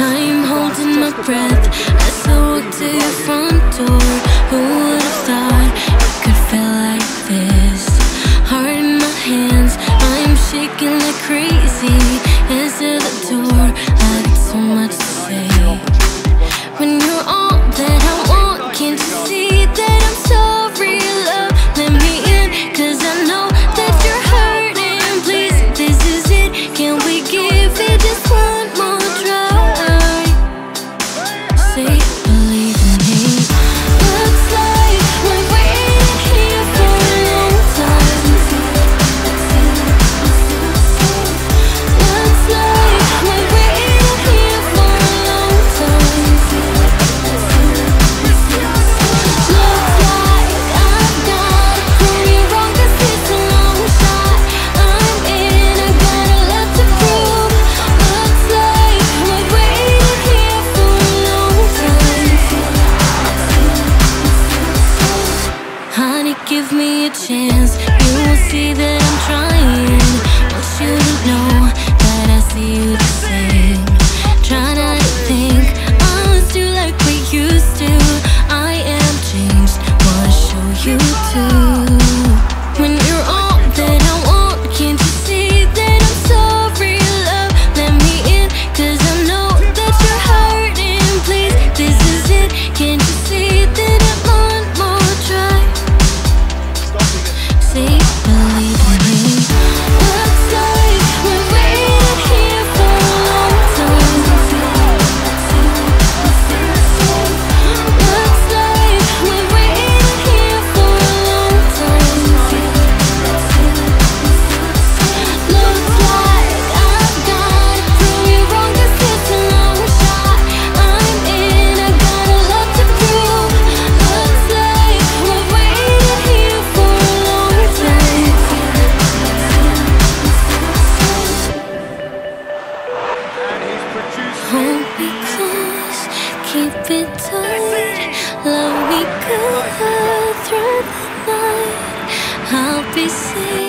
I'm holding my breath as I walk to your front door. Who would have thought it could feel like this? Heart in my hands, I'm shaking like crazy. a chance. You will see that I'm trying But you don't know. me close, keep it tight. Love me good through the night. I'll be safe.